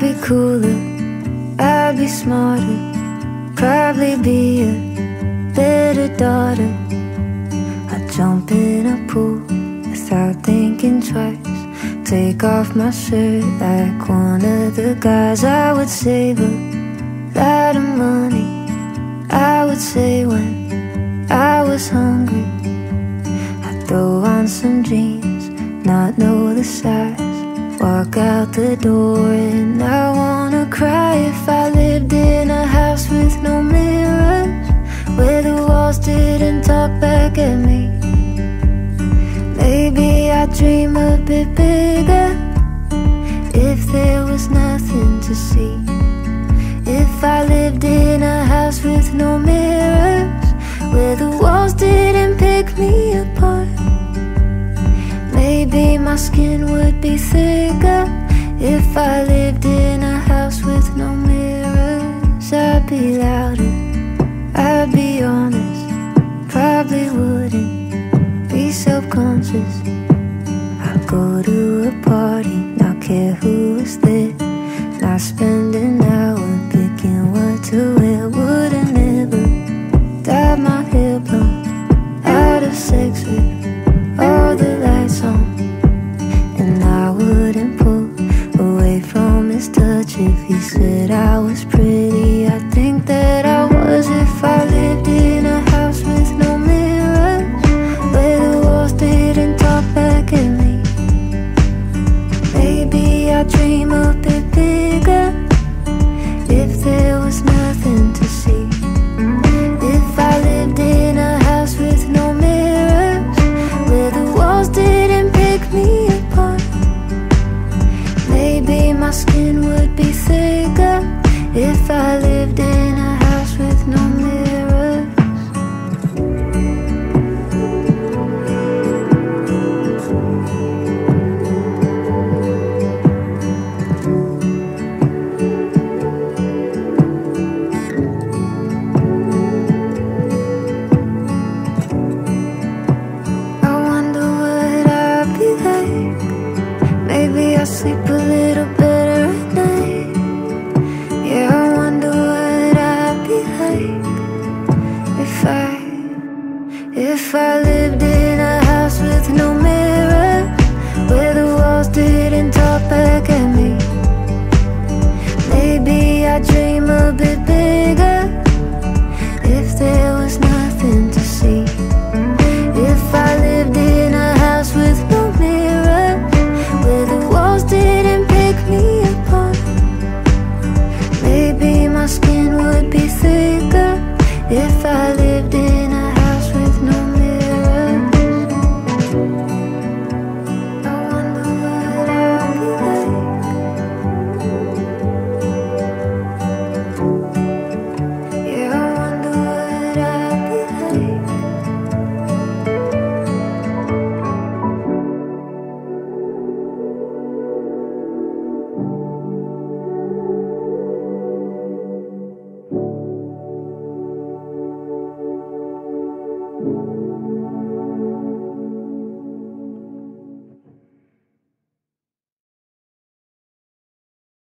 I'd be cooler, I'd be smarter, probably be a better daughter. I'd jump in a pool without thinking twice. Take off my shirt like one of the guys. I would save a lot of money. I would say when I was hungry, I'd throw on some jeans, not know the size. The door and I wanna cry if I lived in a house with no mirrors Where the walls didn't talk back at me. Maybe I'd dream a bit bigger If there was nothing to see. If I lived in a house with no mirrors Where the walls didn't pick me apart. Maybe my skin would be thicker if I lived in a house with no mirrors, I'd be louder, I'd be honest. Probably wouldn't be self conscious. I'd go to a party, not care who was there, not spend an hour picking what to wear. Wouldn't never dye my hair blonde out of sex with? He said I was pretty, I think that I was if I lived in a house with no mirrors, where the walls didn't talk back at me. Maybe I dream of it.